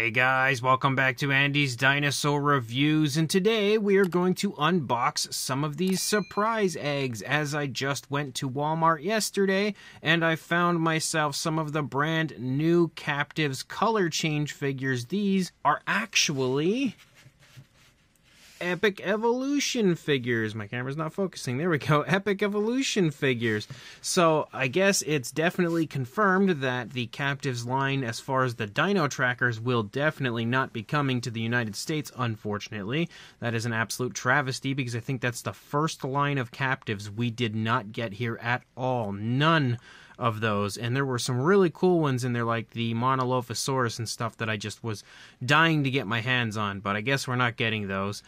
Hey guys, welcome back to Andy's Dinosaur Reviews, and today we are going to unbox some of these surprise eggs as I just went to Walmart yesterday and I found myself some of the brand new Captivz color change figures. These are actually Epic Evolution figures. My camera's not focusing. There we go. Epic Evolution figures. So I guess it's definitely confirmed that the Captivz line, as far as the Dino Trackers, will definitely not be coming to the United States, unfortunately. That is an absolute travesty because I think that's the first line of Captivz we did not get here at all. None of those. And there were some really cool ones in there, like the Monolophosaurus and stuff that I just was dying to get my hands on, but I guess we're not getting those.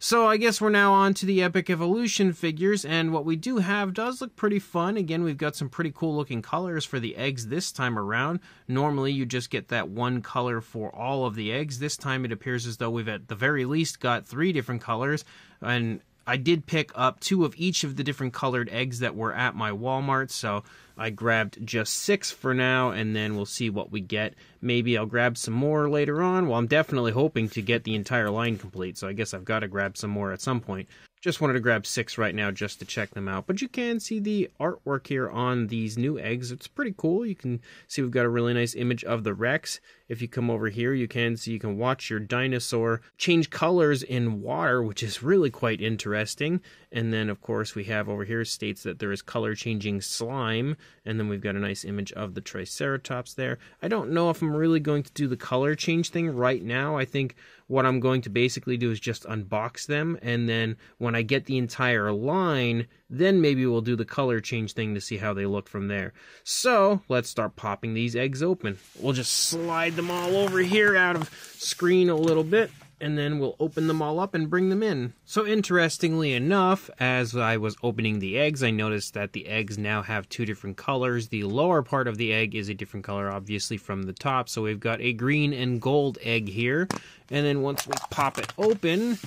So I guess we're now on to the Epic Evolution figures, and what we do have does look pretty fun. Again, we've got some pretty cool looking colors for the eggs this time around. Normally, you just get that one color for all of the eggs. This time, it appears as though we've at the very least got three different colors, and I did pick up two of each of the different colored eggs that were at my Walmart, so I grabbed just six for now, and then we'll see what we get. Maybe I'll grab some more later on. Well, I'm definitely hoping to get the entire line complete, so I guess I've got to grab some more at some point. Just wanted to grab six right now just to check them out. But you can see the artwork here on these new eggs. It's pretty cool. You can see we've got a really nice image of the Rex. If you come over here, you can see you can watch your dinosaur change colors in water, which is really quite interesting. And then, of course, we have over here states that there is color changing slime. And then we've got a nice image of the Triceratops there. I don't know if I'm really going to do the color change thing right now. I think what I'm going to basically do is just unbox them. And then when I get the entire line, then maybe we'll do the color change thing to see how they look from there. So let's start popping these eggs open. We'll just slide them all over here out of screen a little bit and then we'll open them all up and bring them in. So interestingly enough, as I was opening the eggs, I noticed that the eggs now have two different colors. The lower part of the egg is a different color, obviously, from the top. So we've got a green and gold egg here. And then once we pop it open,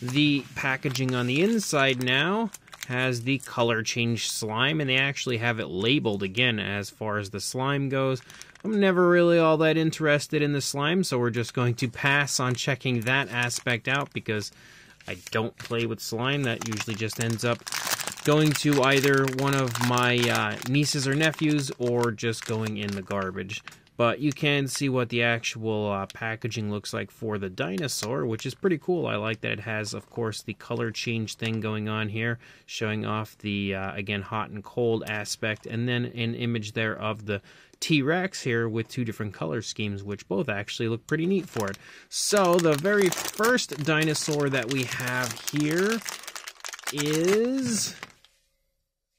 the packaging on the inside now has the color change slime, and they actually have it labeled again as far as the slime goes. I'm never really all that interested in the slime, so we're just going to pass on checking that aspect out because I don't play with slime. That usually just ends up going to either one of my uh, nieces or nephews or just going in the garbage. But you can see what the actual uh, packaging looks like for the dinosaur, which is pretty cool. I like that it has, of course, the color change thing going on here, showing off the, uh, again, hot and cold aspect, and then an image there of the T-Rex here with two different color schemes, which both actually look pretty neat for it. So the very first dinosaur that we have here is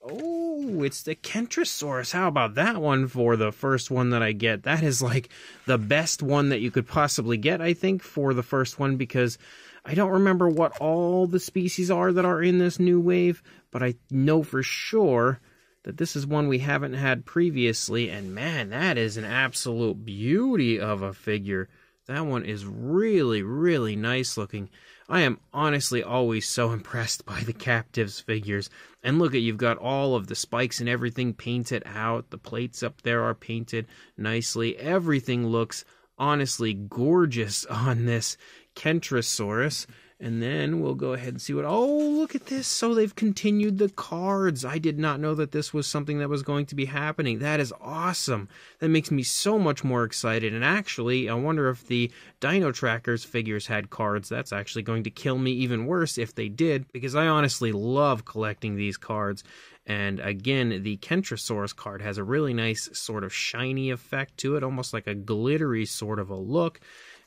Oh, it's the Kentrosaurus. How about that one for the first one that I get? That is like the best one that you could possibly get, I think, for the first one because I don't remember what all the species are that are in this new wave, but I know for sure that this is one we haven't had previously, and man, that is an absolute beauty of a figure. That one is really, really nice looking. I am honestly always so impressed by the Captivz figures. And look at you've got all of the spikes and everything painted out. The plates up there are painted nicely. Everything looks honestly gorgeous on this Kentrosaurus. And then we'll go ahead and see what. Oh, look at this. So they've continued the cards. I did not know that this was something that was going to be happening. That is awesome. That makes me so much more excited. And actually, I wonder if the Dino Trackers figures had cards. That's actually going to kill me even worse if they did, because I honestly love collecting these cards. And again, the Kentrosaurus card has a really nice sort of shiny effect to it, almost like a glittery sort of a look.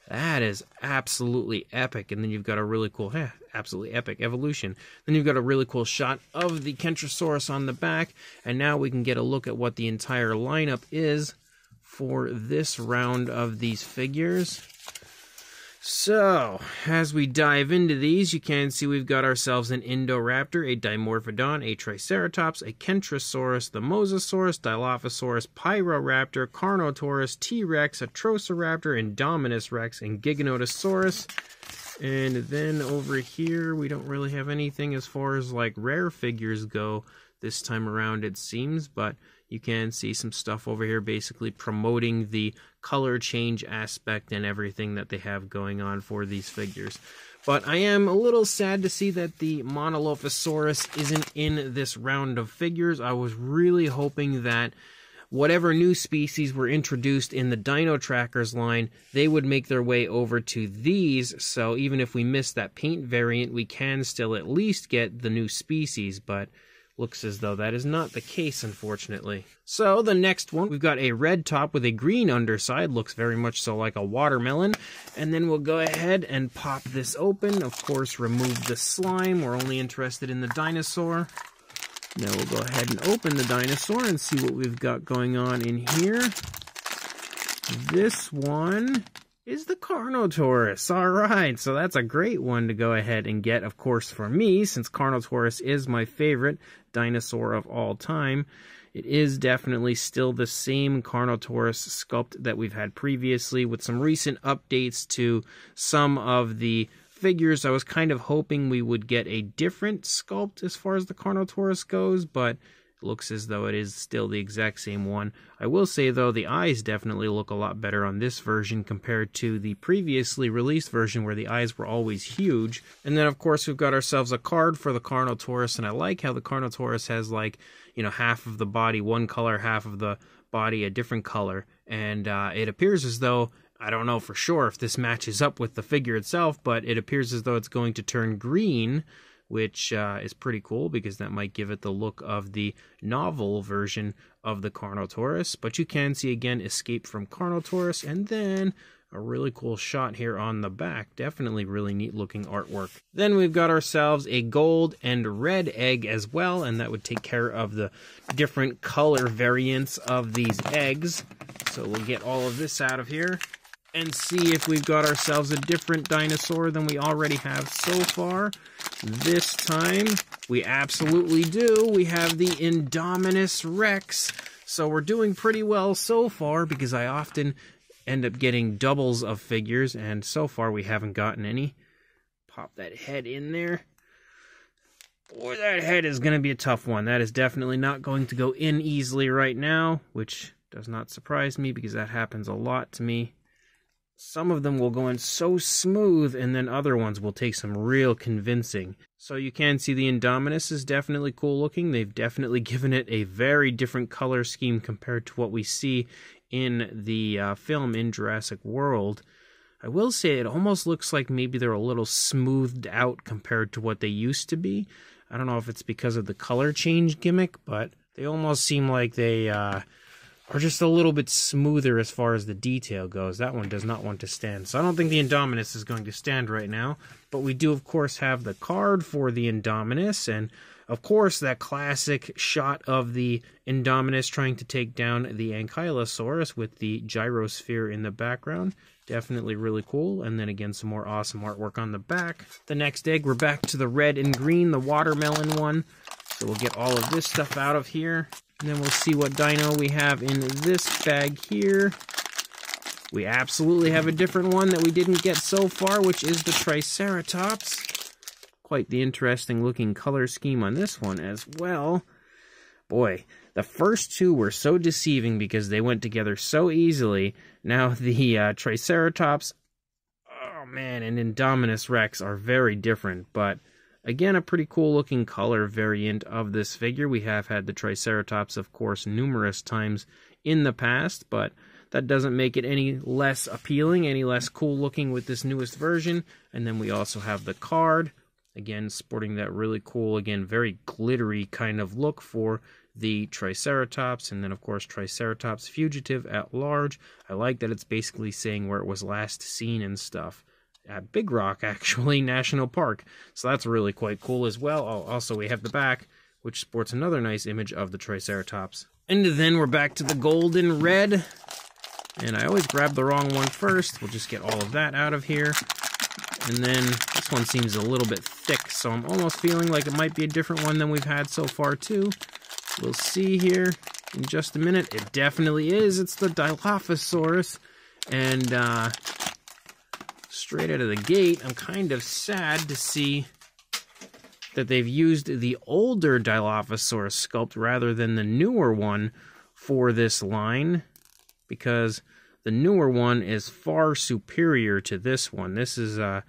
That is absolutely epic. And then you've got a really cool, eh, absolutely epic evolution. Then you've got a really cool shot of the Kentrosaurus on the back. And now we can get a look at what the entire lineup is for this round of these figures. So, as we dive into these, you can see we've got ourselves an Indoraptor, a Dimorphodon, a Triceratops, a Kentrosaurus, the Mosasaurus, Dilophosaurus, Pyroraptor, Carnotaurus, T-Rex, a Troceraptor, Indominus Rex, and Giganotosaurus. And then over here, we don't really have anything as far as like rare figures go this time around, it seems, but you can see some stuff over here basically promoting the color change aspect and everything that they have going on for these figures. But I am a little sad to see that the Monolophosaurus isn't in this round of figures. I was really hoping that whatever new species were introduced in the Dino Trackers line, they would make their way over to these. So even if we miss that paint variant, we can still at least get the new species. But Looks as though that is not the case, unfortunately. So, the next one, we've got a red top with a green underside. Looks very much so like a watermelon. And then we'll go ahead and pop this open. Of course, remove the slime. We're only interested in the dinosaur. Now we'll go ahead and open the dinosaur and see what we've got going on in here. This one is the Carnotaurus. All right, so that's a great one to go ahead and get, of course, for me, since Carnotaurus is my favorite dinosaur of all time. It is definitely still the same Carnotaurus sculpt that we've had previously, with some recent updates to some of the figures. I was kind of hoping we would get a different sculpt as far as the Carnotaurus goes, but looks as though it is still the exact same one. I will say though the eyes definitely look a lot better on this version compared to the previously released version where the eyes were always huge. And then of course we've got ourselves a card for the Carnotaurus and I like how the Carnotaurus has like, you know, half of the body one color, half of the body a different color. And uh, it appears as though I don't know for sure if this matches up with the figure itself, but it appears as though it's going to turn green which uh, is pretty cool because that might give it the look of the novel version of the Carnotaurus. But you can see again Escape from Carnotaurus and then a really cool shot here on the back. Definitely really neat looking artwork. Then we've got ourselves a gold and red egg as well, and that would take care of the different color variants of these eggs. So we'll get all of this out of here and see if we've got ourselves a different dinosaur than we already have so far. This time, we absolutely do. We have the Indominus Rex. So we're doing pretty well so far because I often end up getting doubles of figures, and so far we haven't gotten any. Pop that head in there. Boy, that head is going to be a tough one. That is definitely not going to go in easily right now, which does not surprise me because that happens a lot to me some of them will go in so smooth and then other ones will take some real convincing. So you can see the Indominus is definitely cool looking. They've definitely given it a very different color scheme compared to what we see in the uh, film in Jurassic World. I will say it almost looks like maybe they're a little smoothed out compared to what they used to be. I don't know if it's because of the color change gimmick, but they almost seem like they uh, are just a little bit smoother as far as the detail goes. That one does not want to stand. So I don't think the Indominus is going to stand right now. But we do, of course, have the card for the Indominus. And, of course, that classic shot of the Indominus trying to take down the Ankylosaurus with the gyrosphere in the background. Definitely really cool. And then, again, some more awesome artwork on the back. The next egg, we're back to the red and green, the watermelon one. So we'll get all of this stuff out of here. And then we'll see what dino we have in this bag here. We absolutely have a different one that we didn't get so far, which is the Triceratops. Quite the interesting looking color scheme on this one as well. Boy, the first two were so deceiving because they went together so easily. Now the uh, Triceratops, oh man, and Indominus Rex are very different, but Again, a pretty cool looking color variant of this figure. We have had the Triceratops, of course, numerous times in the past, but that doesn't make it any less appealing, any less cool looking with this newest version. And then we also have the card, again, sporting that really cool, again, very glittery kind of look for the Triceratops, and then, of course, Triceratops Fugitive at large. I like that it's basically saying where it was last seen and stuff at Big Rock, actually, National Park. So that's really quite cool as well. Oh, also, we have the back, which sports another nice image of the Triceratops. And then we're back to the golden red. And I always grab the wrong one first. We'll just get all of that out of here. And then this one seems a little bit thick, so I'm almost feeling like it might be a different one than we've had so far, too. We'll see here in just a minute. It definitely is. It's the Dilophosaurus. And uh, straight out of the gate, I'm kind of sad to see that they've used the older Dilophosaurus sculpt rather than the newer one for this line because the newer one is far superior to this one. This is uh,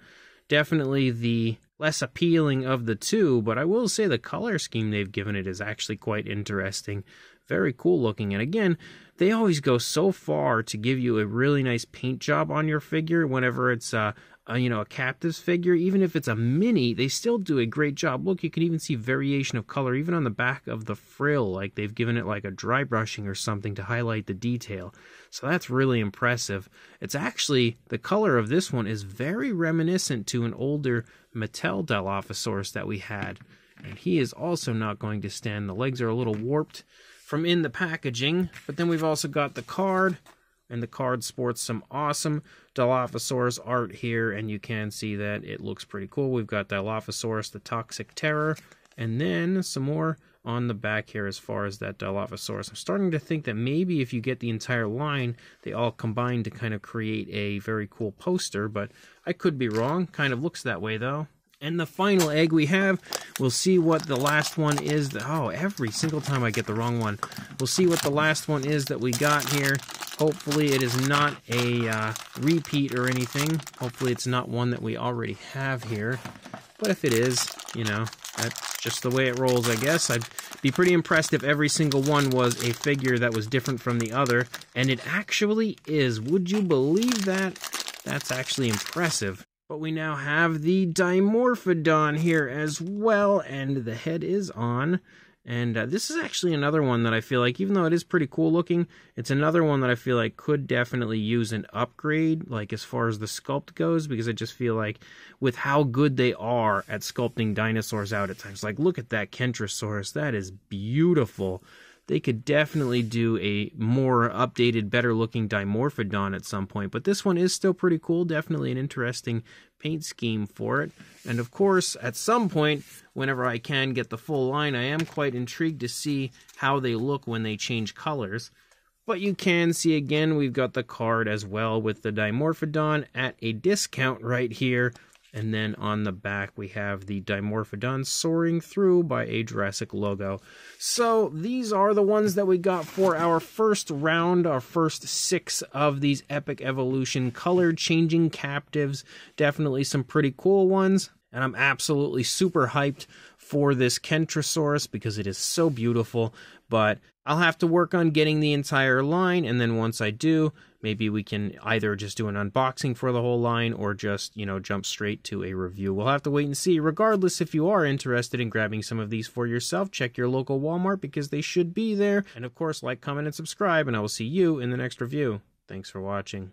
definitely the less appealing of the two, but I will say the color scheme they've given it is actually quite interesting. Very cool looking. And again, they always go so far to give you a really nice paint job on your figure whenever it's uh, a, you know, a Captivz figure, even if it's a mini, they still do a great job. Look, you can even see variation of color even on the back of the frill, like they've given it like a dry brushing or something to highlight the detail. So that's really impressive. It's actually, the color of this one is very reminiscent to an older Mattel Dilophosaurus that we had. And he is also not going to stand. The legs are a little warped from in the packaging, but then we've also got the card and the card sports some awesome Dilophosaurus art here, and you can see that it looks pretty cool. We've got Dilophosaurus, the Toxic Terror, and then some more on the back here as far as that Dilophosaurus. I'm starting to think that maybe if you get the entire line, they all combine to kind of create a very cool poster, but I could be wrong. Kind of looks that way, though. And the final egg we have, we'll see what the last one is. Oh, every single time I get the wrong one. We'll see what the last one is that we got here. Hopefully it is not a uh, repeat or anything. Hopefully it's not one that we already have here. But if it is, you know, that's just the way it rolls, I guess. I'd be pretty impressed if every single one was a figure that was different from the other. And it actually is. Would you believe that? That's actually impressive. But we now have the Dimorphodon here as well, and the head is on. And uh, this is actually another one that I feel like, even though it is pretty cool looking, it's another one that I feel like could definitely use an upgrade, like as far as the sculpt goes, because I just feel like with how good they are at sculpting dinosaurs out at times, like look at that Kentrosaurus, that is beautiful they could definitely do a more updated, better looking Dimorphodon at some point. But this one is still pretty cool. Definitely an interesting paint scheme for it. And of course, at some point, whenever I can get the full line, I am quite intrigued to see how they look when they change colors. But you can see again, we've got the card as well with the Dimorphodon at a discount right here and then on the back, we have the Dimorphodon soaring through by a Jurassic logo. So these are the ones that we got for our first round, our first six of these Epic Evolution color changing Captivz. Definitely some pretty cool ones. And I'm absolutely super hyped for this Kentrosaurus because it is so beautiful. But I'll have to work on getting the entire line, and then once I do, maybe we can either just do an unboxing for the whole line or just, you know, jump straight to a review. We'll have to wait and see. Regardless, if you are interested in grabbing some of these for yourself, check your local Walmart because they should be there. And of course, like, comment, and subscribe, and I will see you in the next review. Thanks for watching.